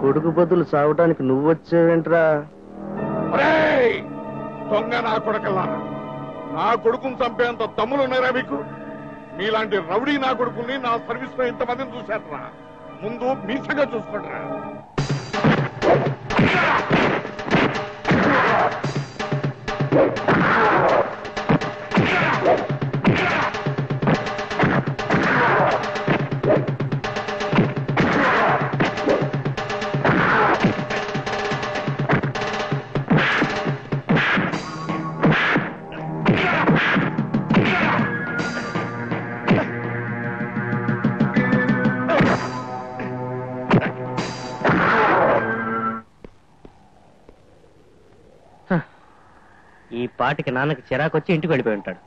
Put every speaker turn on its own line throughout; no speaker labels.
కొడుకు బదులు చావటానికి నువ్వు వచ్చేవేంట్రా?
దొంగ నా కొడకల్లారా నా కొడుకుని చంపేంత తమ్ములు ఉన్నారా మీకు? మీలాంటి రౌడీ నా కొడుకుని నా సర్వీస్లో ఇంతమందిని చూశారా ముందు మీసగా చూసుకోండిరా.
పాటికి నాన్నకి చిరాకొచ్చి ఇంటికి వెళ్ళిపోయి ఉంటాడు.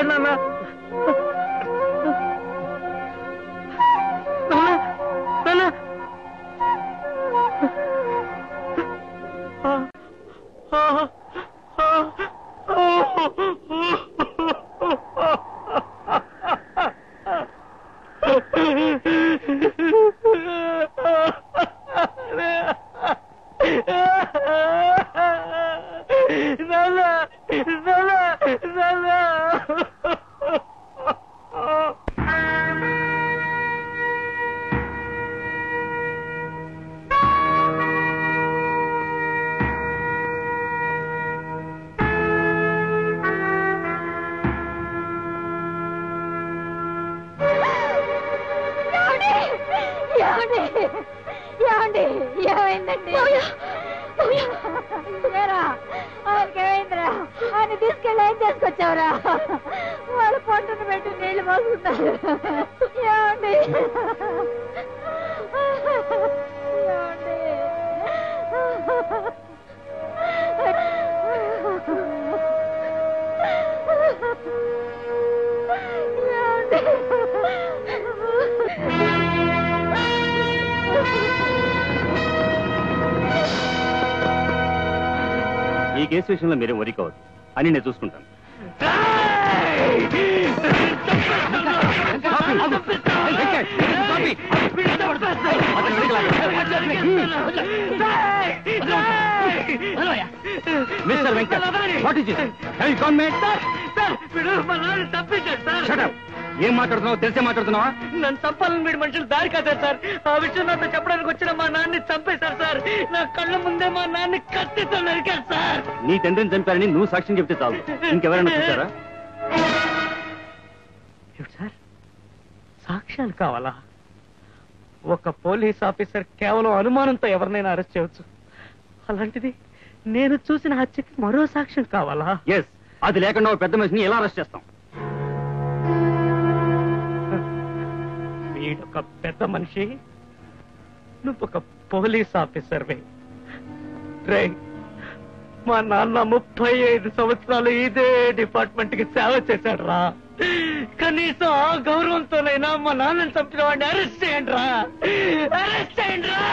మాట్లాడన్నా
ఏమండి ఏమండి? ఏమైందండి? ఏరా? ఏమైందిరా? ఆయన తీసుకెళ్ళి ఏం చేసుకొచ్చావురా? వాళ్ళు పొట్టును పెట్టి నీళ్ళు పోసుకుంటారు ఏమండి?
ఈ కేసు విషయంలో మీరేం వరి కావద్దు. అని నేను చూసుకుంటాను. Mister Venkat what is have you gone mad shut up ఏం మాట్లాడుతున్నావు? తెలిసే మాట్లాడుతున్నావా?
నన్ను చంపాలని వీడి మనుషులు దారి కాదారు సార్. ఆ విషయం నాతో చెప్పడానికి వచ్చిన మా నాన్నని చంపేశారు సార్. నా కళ్ళ ముందే మా నాన్ని కత్తితో నరికారు సార్.
నీ తండ్రిని చంపారని నువ్వు సాక్ష్యం చెప్తే చాలు. ఇంకెవరైనా చూసారా
సార్? సాక్ష్యాలు కావాలా? ఒక పోలీస్ ఆఫీసర్ కేవలం అనుమానంతో ఎవరినైనా అరెస్ట్ చేయవచ్చు. అలాంటిది నేను చూసిన హత్యకి మరో సాక్ష్యం కావాలా?
ఎస్ అది లేకుండా పెద్ద మనిషిని ఎలా అరెస్ట్ చేస్తాం?
ఈడొక పెద్ద మనిషి నువ్వొక పోలీస్ ఆఫీసర్వే రే మా నాన్న ముప్పై ఐదు సంవత్సరాలు ఇదే డిపార్ట్మెంట్కి సేవ చేశాడు రా కనీసం ఆ గౌరవంతోనైనా మా నాన్నని చంపిన వాడిని అరెస్ట్ చేయండి రా అరెస్ట్ చేయండి రా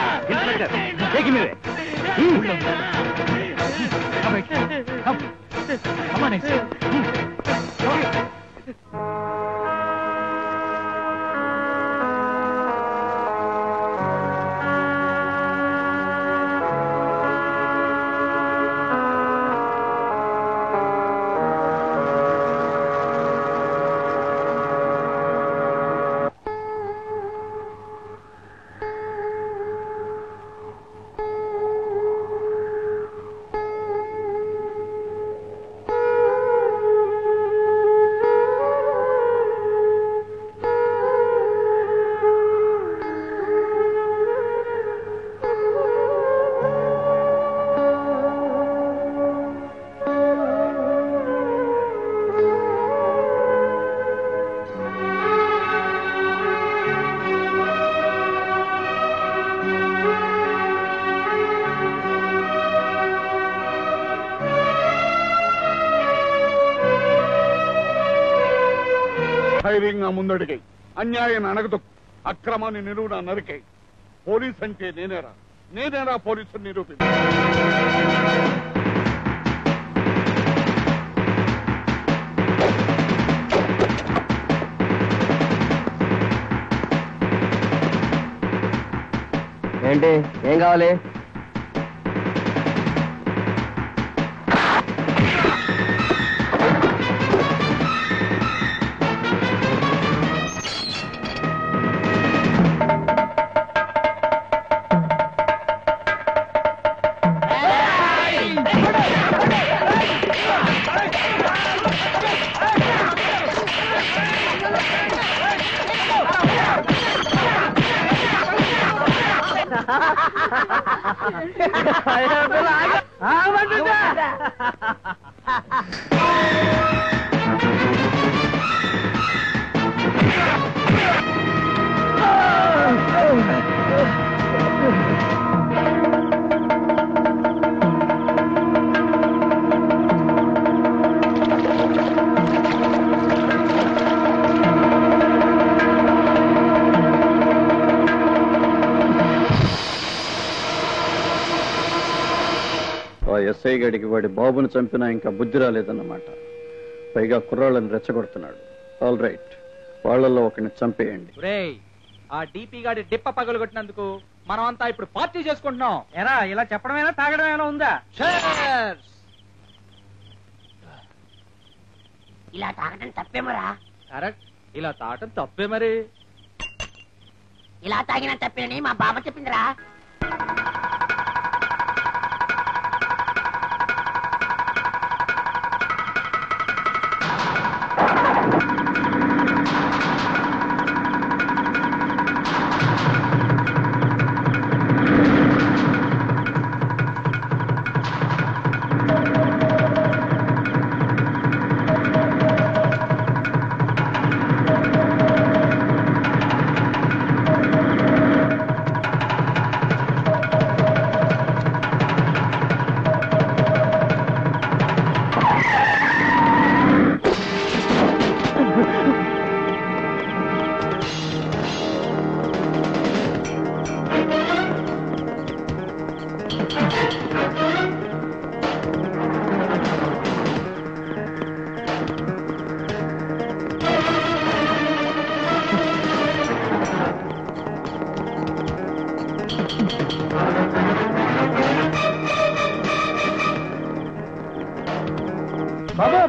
ధైర్యంగా ముందడిగాయి అన్యాయాన్ని అణగదొక్కు అక్రమాన్ని నిలువున నరికాయి పోలీస్ అంటే నేనేరా. నేనేరా పోలీసు నిరూపించు
ఏంటి? ఏం కావాలి?
ఎస్ఐ గడికి వాడి బాబును చంపినా ఇంకా బుద్ధి రాలేదన్నమాట. పైగా కుర్రాళ్ళని రెచ్చగొడుతున్నాడు. All right. వాళ్ళల్లో ఒకరిని చంపేయండి.
రేయ్ ఆ డిపి గాడి డిప్ప పగలగొట్టినందుకు మనం అంతా ఇప్పుడు పార్టీ చేసుకుంటున్నాం. ఎరా ఇలా చెప్పడమేనా తాగడమేనా ఉందా?
ఇలా తాగటం తప్పేమరా
కరెక్ట్. ఇలా తాగటం తప్పే మరి.
ఇలా తాగిన తప్పేనని మా బాబా చెప్పిందిరా.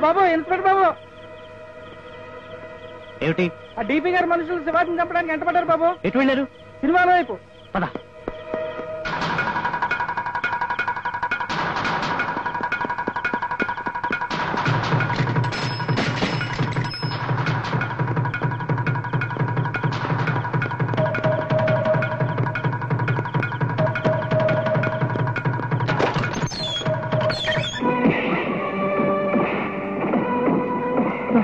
బాబు ఇన్స్పెక్టర్ బాబు.
ఏమిటి?
ఆ డిపి గారి మనుషులు శివాజీని చంపడానికి ఎంట పడ్డారు బాబు?
ఎటు వెళ్ళారు?
సినిమాలో వైపు.
పద.
ఆ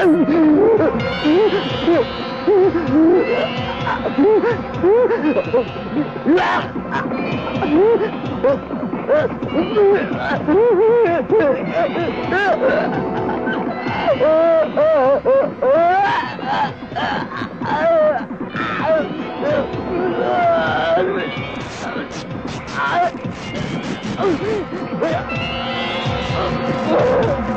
ఆ